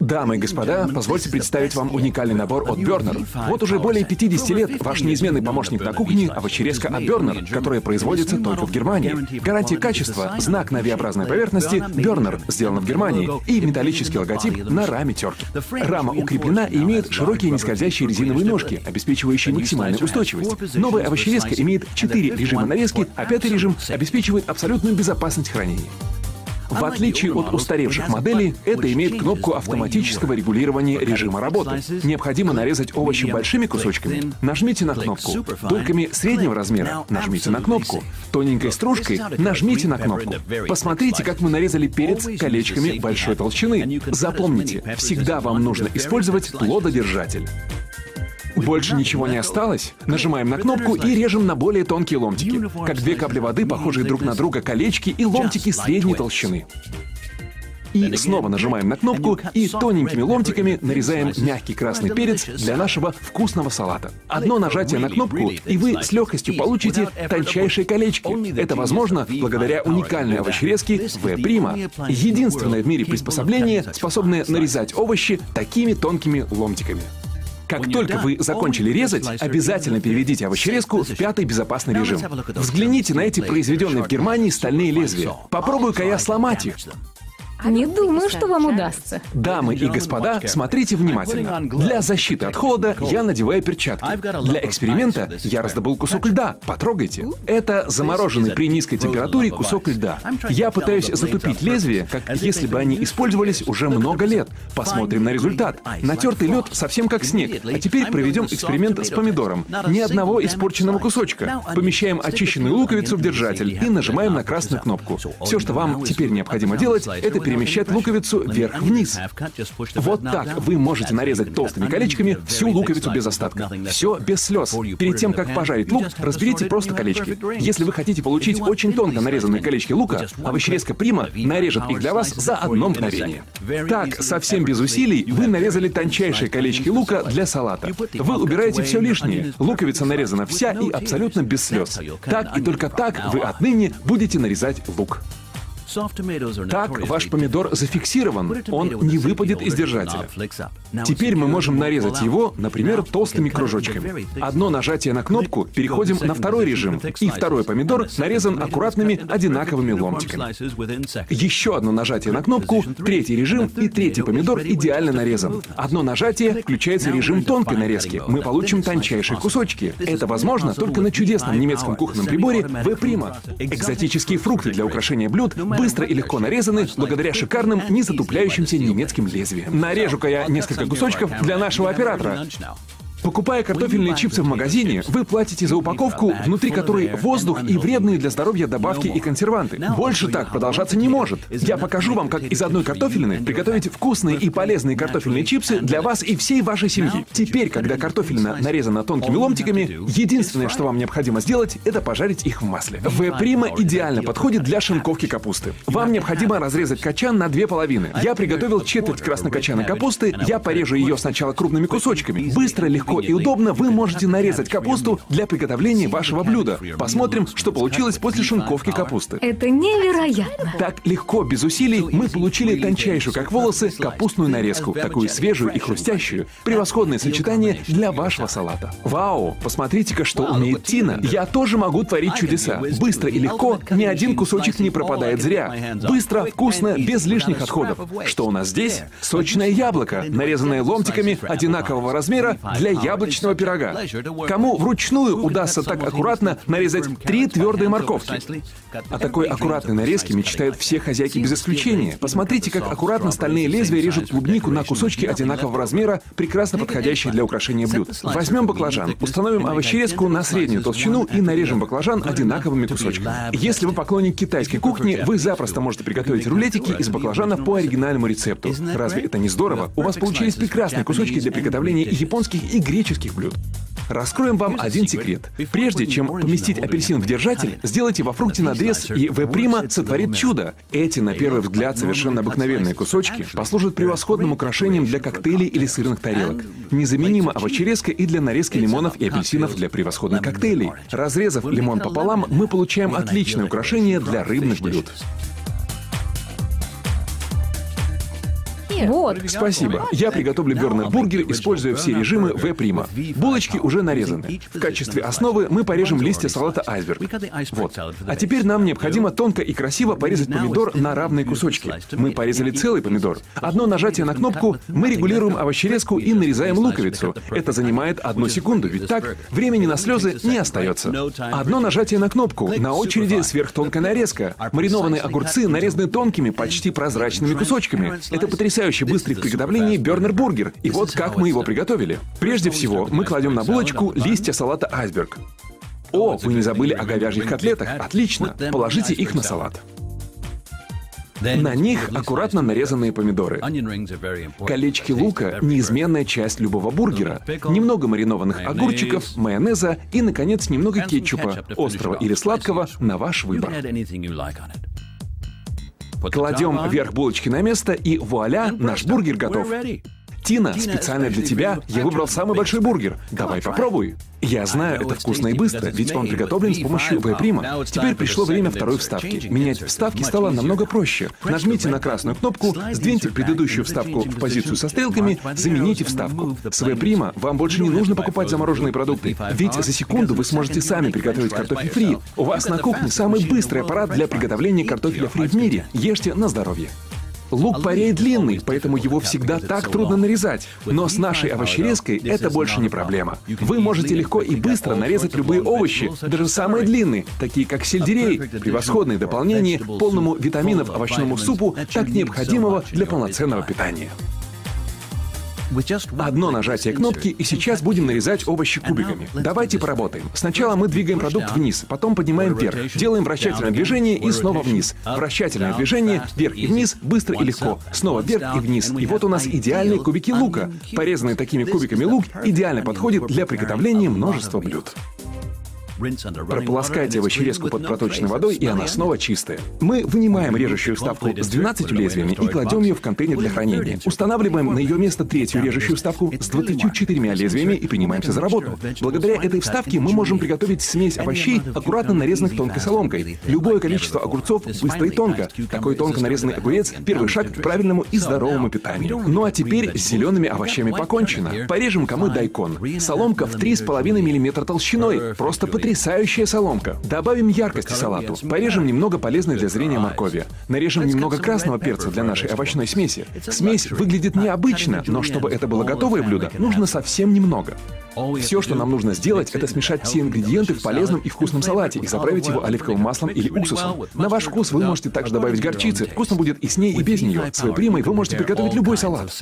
Дамы и господа, позвольте представить вам уникальный набор от Burner. Вот уже более 50 лет ваш неизменный помощник на кухне – овощерезка от Burner, которая производится только в Германии. Гарантия качества, знак на V-образной поверхности Burner, сделано в Германии, и металлический логотип на раме терки. Рама укреплена и имеет широкие нескользящие резиновые ножки, обеспечивающие максимальную устойчивость. Новая овощерезка имеет 4 режима нарезки, а пятый режим обеспечивает абсолютную безопасность хранения. В отличие от устаревших моделей, это имеет кнопку автоматического регулирования режима работы. Необходимо нарезать овощи большими кусочками. Нажмите на кнопку. Дольками среднего размера нажмите на кнопку. Тоненькой стружкой нажмите на кнопку. Посмотрите, как мы нарезали перец колечками большой толщины. Запомните, всегда вам нужно использовать плододержатель. Больше ничего не осталось? Нажимаем на кнопку и режем на более тонкие ломтики. Как две капли воды, похожие друг на друга колечки и ломтики средней толщины. И снова нажимаем на кнопку и тоненькими ломтиками нарезаем мягкий красный перец для нашего вкусного салата. Одно нажатие на кнопку, и вы с легкостью получите тончайшие колечки. Это возможно благодаря уникальной овощерезке V-Prima. Единственное в мире приспособление, способное нарезать овощи такими тонкими ломтиками. Как только вы закончили резать, обязательно переведите овощерезку в пятый безопасный режим. Взгляните на эти произведенные в Германии стальные лезвия. Попробую-ка я сломать их. Не думаю, что вам удастся. Дамы и господа, смотрите внимательно. Для защиты от холода я надеваю перчатки. Для эксперимента я раздобыл кусок льда. Потрогайте. Это замороженный при низкой температуре кусок льда. Я пытаюсь затупить лезвие, как если бы они использовались уже много лет. Посмотрим на результат. Натертый лед совсем как снег. А теперь проведем эксперимент с помидором. Ни одного испорченного кусочка. Помещаем очищенную луковицу в держатель и нажимаем на красную кнопку. Все, что вам теперь необходимо делать, это перемещать луковицу вверх-вниз. Вот так вы можете нарезать толстыми колечками всю луковицу без остатка. Все без слез. Перед тем, как пожарить лук, разберите просто колечки. Если вы хотите получить очень тонко нарезанные колечки лука, овощерезка Прима нарежет их для вас за одно мгновение. Так, совсем без усилий, вы нарезали тончайшие колечки лука для салата. Вы убираете все лишнее. Луковица нарезана вся и абсолютно без слез. Так и только так вы отныне будете нарезать лук. Так ваш помидор зафиксирован, он не выпадет из держателя. Теперь мы можем нарезать его, например, толстыми кружочками. Одно нажатие на кнопку, переходим на второй режим, и второй помидор нарезан аккуратными одинаковыми ломтиками. Еще одно нажатие на кнопку, третий режим, и третий помидор идеально нарезан. Одно нажатие включается режим тонкой нарезки. Мы получим тончайшие кусочки. Это возможно только на чудесном немецком кухонном приборе V-Prima. Экзотические фрукты для украшения блюд быстро и легко нарезаны благодаря шикарным, не затупляющимся немецким лезвиям. Нарежу-ка я несколько кусочков для нашего оператора. Покупая картофельные чипсы в магазине, вы платите за упаковку, внутри которой воздух и вредные для здоровья добавки и консерванты. Больше так продолжаться не может. Я покажу вам, как из одной картофелины приготовить вкусные и полезные картофельные чипсы для вас и всей вашей семьи. Теперь, когда картофелина нарезана тонкими ломтиками, единственное, что вам необходимо сделать, это пожарить их в масле. В-прима идеально подходит для шинковки капусты. Вам необходимо разрезать качан на две половины. Я приготовил четверть краснокочанной капусты, я порежу ее сначала крупными кусочками. Быстро, легко легко и удобно вы можете нарезать капусту для приготовления вашего блюда. Посмотрим, что получилось после шинковки капусты. Это невероятно. Так легко, без усилий, мы получили тончайшую, как волосы, капустную нарезку, такую свежую и хрустящую. Превосходное сочетание для вашего салата. Вау, посмотрите-ка, что умеет Тина. Я тоже могу творить чудеса. Быстро и легко, ни один кусочек не пропадает зря. Быстро, вкусно, без лишних отходов. Что у нас здесь? Сочное яблоко, нарезанное ломтиками одинакового размера для яблочного пирога. Кому вручную удастся так аккуратно нарезать три твердые морковки? О такой аккуратной нарезке мечтают все хозяйки без исключения. Посмотрите, как аккуратно стальные лезвия режут клубнику на кусочки одинакового размера, прекрасно подходящие для украшения блюд. Возьмем баклажан, установим овощерезку на среднюю толщину и нарежем баклажан одинаковыми кусочками. Если вы поклонник китайской кухни, вы запросто можете приготовить рулетики из баклажанов по оригинальному рецепту. Разве это не здорово? У вас получились прекрасные кусочки для приготовления японских и греческих блюд. Раскроем вам один секрет. Прежде чем поместить апельсин в держатель, сделайте во фрукте надрез, и В-прима сотворит чудо. Эти, на первый взгляд, совершенно обыкновенные кусочки послужат превосходным украшением для коктейлей или сырных тарелок. Незаменима овощерезка и для нарезки лимонов и апельсинов для превосходных коктейлей. Разрезав лимон пополам, мы получаем отличное украшение для рыбных блюд. Вот. Спасибо. Я приготовлю бернер-бургер, используя все режимы V'. Булочки уже нарезаны. В качестве основы мы порежем листья салата айсберг. Вот. А теперь нам необходимо тонко и красиво порезать помидор на равные кусочки. Мы порезали целый помидор. Одно нажатие на кнопку, мы регулируем овощерезку и нарезаем луковицу. Это занимает одну секунду, ведь так времени на слезы не остается. Одно нажатие на кнопку, на очереди сверхтонкая нарезка. Маринованные огурцы нарезаны тонкими, почти прозрачными кусочками. Это потрясающе быстрый в приготовлении бернер-бургер. И вот как мы его приготовили. Прежде всего, мы кладем на булочку листья салата айсберг. О, вы не забыли о говяжьих котлетах? Отлично. Положите их на салат. На них аккуратно нарезанные помидоры. Колечки лука — неизменная часть любого бургера. Немного маринованных огурчиков, майонеза и, наконец, немного кетчупа, острого или сладкого, на ваш выбор. Кладем верх булочки на место, и вуаля, наш бургер готов. Тина, специально для тебя я выбрал самый большой бургер. Давай попробуй. Я знаю, это вкусно и быстро, ведь он приготовлен с помощью V'. Теперь пришло время второй вставки. Менять вставки стало намного проще. Нажмите на красную кнопку, сдвиньте предыдущую вставку в позицию со стрелками, замените вставку. С V' вам больше не нужно покупать замороженные продукты, ведь за секунду вы сможете сами приготовить картофель фри. У вас на кухне самый быстрый аппарат для приготовления картофеля фри в мире. Ешьте на здоровье. Лук порей длинный, поэтому его всегда так трудно нарезать. Но с нашей овощерезкой это больше не проблема. Вы можете легко и быстро нарезать любые овощи, даже самые длинные, такие как сельдерей, превосходное дополнение полному витаминов овощному супу, так необходимого для полноценного питания. Одно нажатие кнопки, и сейчас будем нарезать овощи кубиками. Давайте поработаем. Сначала мы двигаем продукт вниз, потом поднимаем вверх. Делаем вращательное движение и снова вниз. Вращательное движение, вверх и вниз, быстро и легко. Снова вверх и вниз. И вот у нас идеальные кубики лука. Порезанный такими кубиками лук идеально подходит для приготовления множества блюд. Прополоскайте овощерезку под проточной водой, и она снова чистая. Мы вынимаем режущую вставку с 12 лезвиями и кладем ее в контейнер для хранения. Устанавливаем на ее место третью режущую вставку с 24 лезвиями и принимаемся за работу. Благодаря этой вставке мы можем приготовить смесь овощей, аккуратно нарезанных тонкой соломкой. Любое количество огурцов быстро и тонко. Такой тонко нарезанный огурец — первый шаг к правильному и здоровому питанию. Ну а теперь с зелеными овощами покончено. Порежем кому дайкон. Соломка в 3,5 мм толщиной. Просто потрясающе Потрясающая соломка. Добавим яркости салату. Порежем немного полезной для зрения моркови. Нарежем немного красного перца для нашей овощной смеси. Смесь выглядит необычно, но чтобы это было готовое блюдо, нужно совсем немного. Все, что нам нужно сделать, это смешать все ингредиенты в полезном и вкусном салате и заправить его оливковым маслом или уксусом. На ваш вкус вы можете также добавить горчицы. Вкусно будет и с ней, и без нее. Своей примой вы можете приготовить любой салат.